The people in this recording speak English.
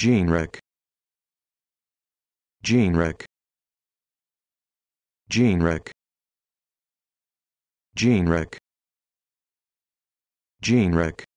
Generic. Generic. Generic. Generic. Generic.